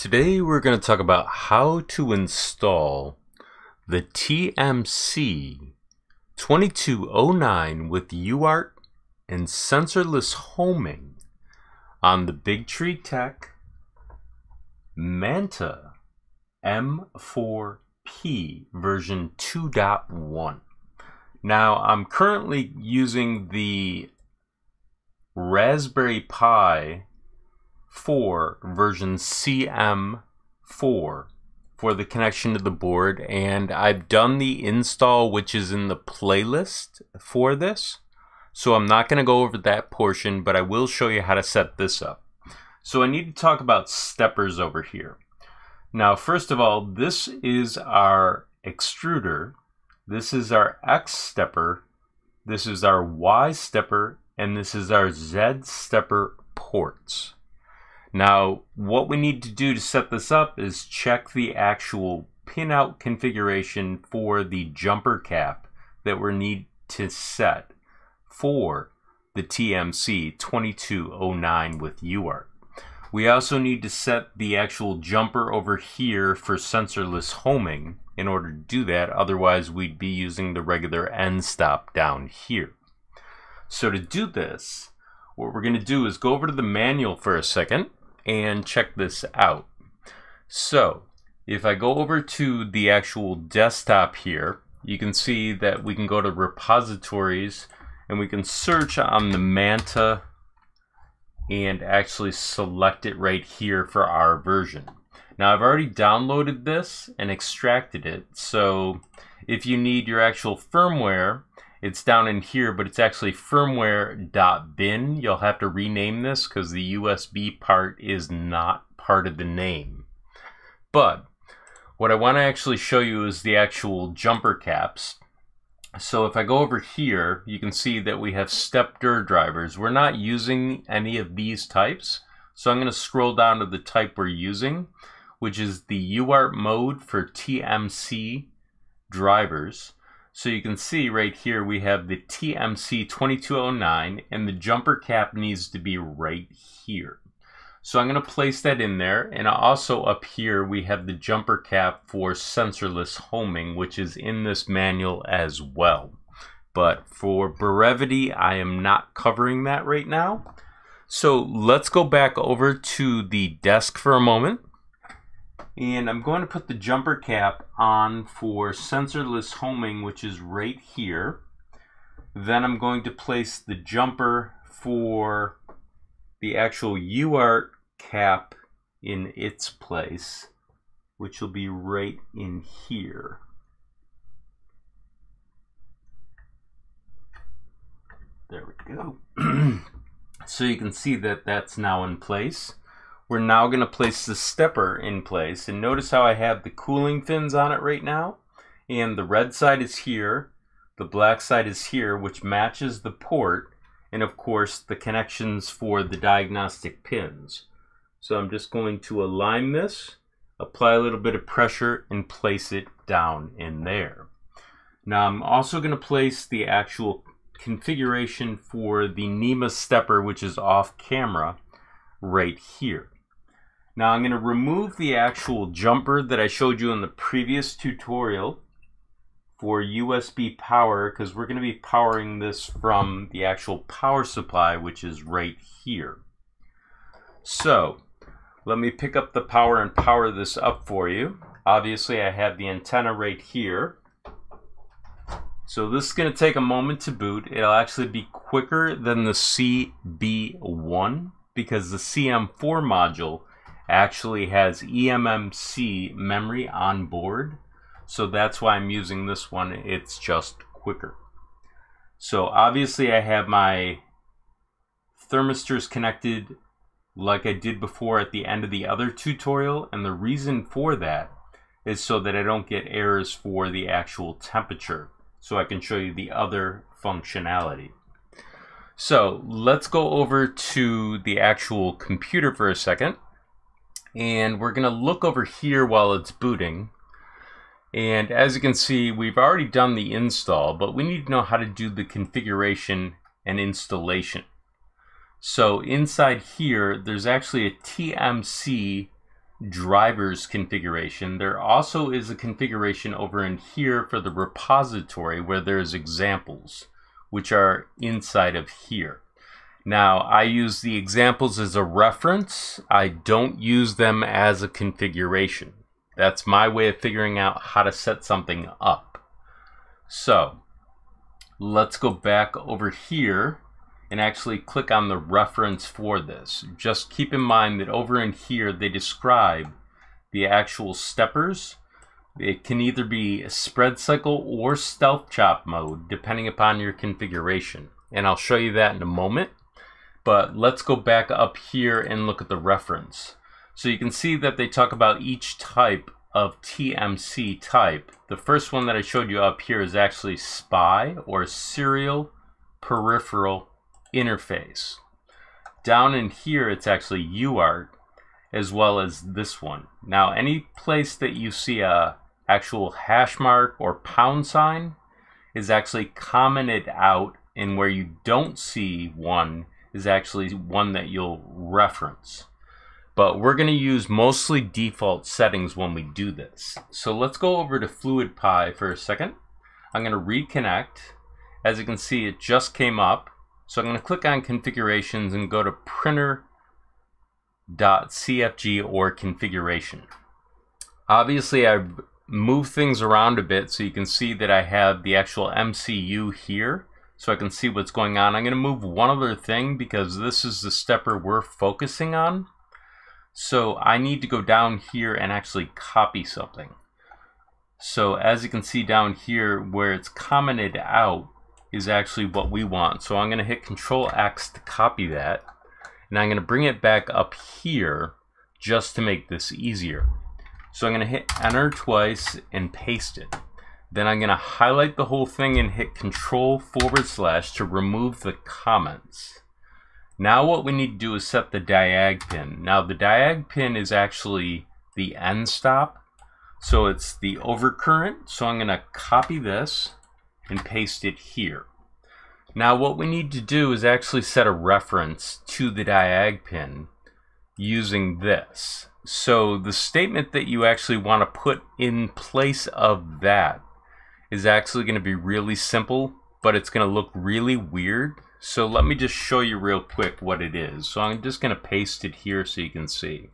Today we're going to talk about how to install the TMC 2209 with UART and sensorless homing on the BigTreeTech Manta M4P version 2.1. Now I'm currently using the Raspberry Pi 4 version CM4 for the connection to the board and I've done the install which is in the playlist for this so I'm not going to go over that portion but I will show you how to set this up. So I need to talk about steppers over here. Now first of all this is our extruder, this is our X stepper, this is our Y stepper and this is our Z stepper ports. Now, what we need to do to set this up is check the actual pinout configuration for the jumper cap that we need to set for the TMC 2209 with UART. We also need to set the actual jumper over here for sensorless homing in order to do that, otherwise we'd be using the regular end stop down here. So to do this, what we're going to do is go over to the manual for a second and check this out. So if I go over to the actual desktop here, you can see that we can go to repositories and we can search on the Manta and actually select it right here for our version. Now I've already downloaded this and extracted it. So if you need your actual firmware, it's down in here, but it's actually firmware.bin. You'll have to rename this because the USB part is not part of the name. But what I want to actually show you is the actual jumper caps. So if I go over here, you can see that we have step dir drivers. We're not using any of these types. So I'm going to scroll down to the type we're using, which is the UART mode for TMC drivers. So you can see right here we have the TMC 2209 and the jumper cap needs to be right here. So I'm going to place that in there and also up here we have the jumper cap for sensorless homing which is in this manual as well. But for brevity I am not covering that right now. So let's go back over to the desk for a moment and I'm going to put the jumper cap on for sensorless homing, which is right here. Then I'm going to place the jumper for the actual UART cap in its place, which will be right in here. There we go. so you can see that that's now in place. We're now going to place the stepper in place. And notice how I have the cooling fins on it right now. And the red side is here. The black side is here, which matches the port. And of course, the connections for the diagnostic pins. So I'm just going to align this, apply a little bit of pressure, and place it down in there. Now I'm also going to place the actual configuration for the NEMA stepper, which is off camera, right here. Now I'm going to remove the actual jumper that I showed you in the previous tutorial for USB power because we're going to be powering this from the actual power supply which is right here. So let me pick up the power and power this up for you. Obviously I have the antenna right here. So this is going to take a moment to boot. It'll actually be quicker than the CB1 because the CM4 module actually has eMMC memory on board. So that's why I'm using this one. It's just quicker. So obviously I have my thermistors connected like I did before at the end of the other tutorial. And the reason for that is so that I don't get errors for the actual temperature. So I can show you the other functionality. So let's go over to the actual computer for a second and we're going to look over here while it's booting. And as you can see, we've already done the install, but we need to know how to do the configuration and installation. So inside here, there's actually a TMC driver's configuration, there also is a configuration over in here for the repository where there's examples, which are inside of here. Now, I use the examples as a reference. I don't use them as a configuration. That's my way of figuring out how to set something up. So, let's go back over here and actually click on the reference for this. Just keep in mind that over in here they describe the actual steppers. It can either be a spread cycle or stealth chop mode depending upon your configuration. And I'll show you that in a moment. But let's go back up here and look at the reference. So you can see that they talk about each type of TMC type. The first one that I showed you up here is actually SPI or Serial Peripheral Interface. Down in here it's actually UART as well as this one. Now any place that you see a actual hash mark or pound sign is actually commented out and where you don't see one is actually one that you'll reference. But we're going to use mostly default settings when we do this. So let's go over to FluiddPi for a second. I'm going to reconnect. As you can see, it just came up. So I'm going to click on configurations and go to printer.cfg or configuration. Obviously, I've moved things around a bit so you can see that I have the actual MCU here so I can see what's going on. I'm going to move one other thing because this is the stepper we're focusing on. So I need to go down here and actually copy something. So as you can see down here where it's commented out is actually what we want. So I'm going to hit Control X to copy that. And I'm going to bring it back up here just to make this easier. So I'm going to hit enter twice and paste it. Then I'm going to highlight the whole thing and hit control forward slash to remove the comments. Now what we need to do is set the diag pin. Now the diag pin is actually the end stop. So it's the overcurrent. So I'm going to copy this and paste it here. Now what we need to do is actually set a reference to the diag pin using this. So the statement that you actually want to put in place of that is actually going to be really simple, but it's going to look really weird. So let me just show you real quick what it is. So I'm just going to paste it here so you can see.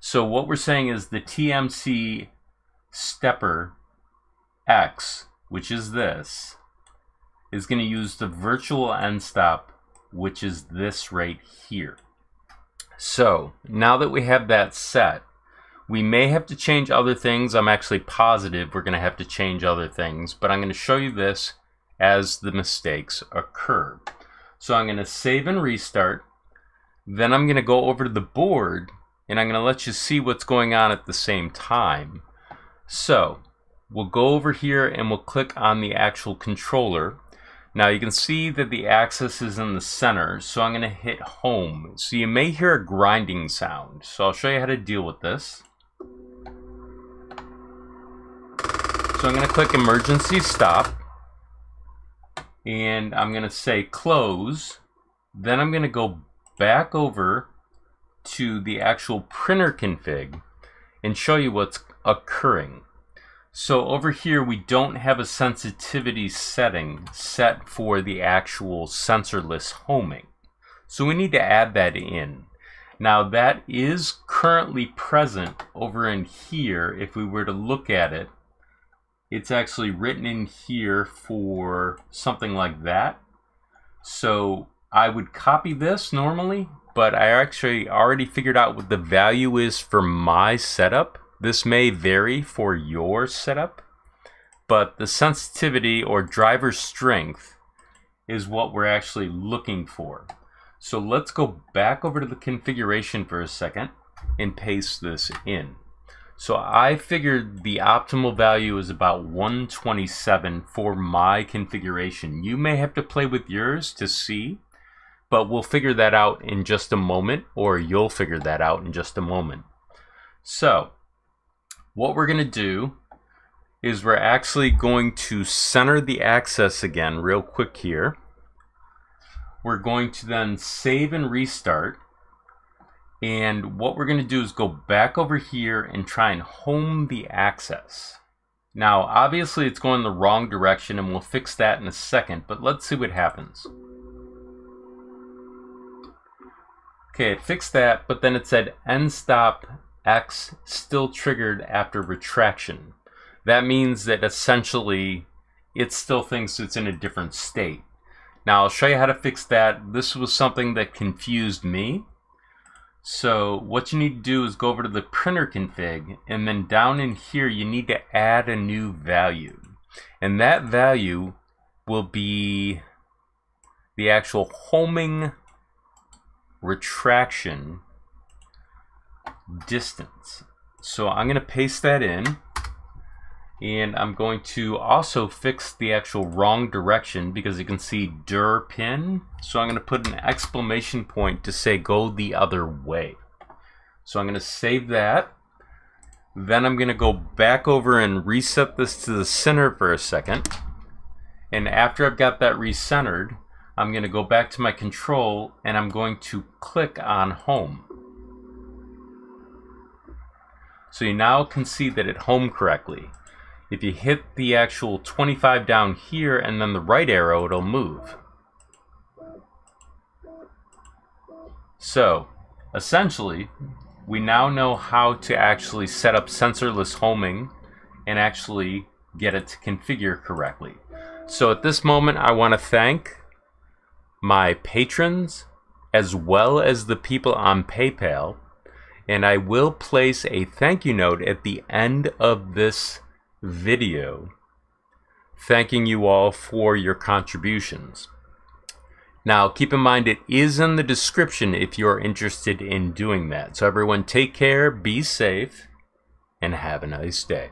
So what we're saying is the TMC stepper X, which is this, is going to use the virtual end stop, which is this right here. So now that we have that set, we may have to change other things. I'm actually positive we're going to have to change other things, but I'm going to show you this as the mistakes occur. So I'm going to save and restart. Then I'm going to go over to the board and I'm going to let you see what's going on at the same time. So we'll go over here and we'll click on the actual controller. Now you can see that the axis is in the center, so I'm going to hit home. So you may hear a grinding sound. So I'll show you how to deal with this. So I'm going to click emergency stop. And I'm going to say close. Then I'm going to go back over to the actual printer config and show you what's occurring. So over here, we don't have a sensitivity setting set for the actual sensorless homing. So we need to add that in. Now that is currently present over in here if we were to look at it it's actually written in here for something like that. So I would copy this normally, but I actually already figured out what the value is for my setup. This may vary for your setup, but the sensitivity or driver strength is what we're actually looking for. So let's go back over to the configuration for a second and paste this in. So I figured the optimal value is about 127 for my configuration. You may have to play with yours to see, but we'll figure that out in just a moment, or you'll figure that out in just a moment. So what we're going to do is we're actually going to center the axis again real quick here. We're going to then save and restart. And what we're going to do is go back over here and try and home the access. Now, obviously it's going the wrong direction and we'll fix that in a second, but let's see what happens. Okay, it fixed that, but then it said end stop X still triggered after retraction. That means that essentially it still thinks it's in a different state. Now I'll show you how to fix that. This was something that confused me. So what you need to do is go over to the printer config and then down in here you need to add a new value. And that value will be the actual homing retraction distance. So I'm going to paste that in and I'm going to also fix the actual wrong direction because you can see dir pin. So I'm going to put an exclamation point to say go the other way. So I'm going to save that. Then I'm going to go back over and reset this to the center for a second. And after I've got that recentered, I'm going to go back to my control and I'm going to click on home. So you now can see that it home correctly. If you hit the actual 25 down here and then the right arrow, it'll move. So, essentially, we now know how to actually set up sensorless homing and actually get it to configure correctly. So at this moment, I want to thank my patrons as well as the people on PayPal. And I will place a thank you note at the end of this video thanking you all for your contributions. Now, keep in mind it is in the description if you're interested in doing that. So everyone take care, be safe, and have a nice day.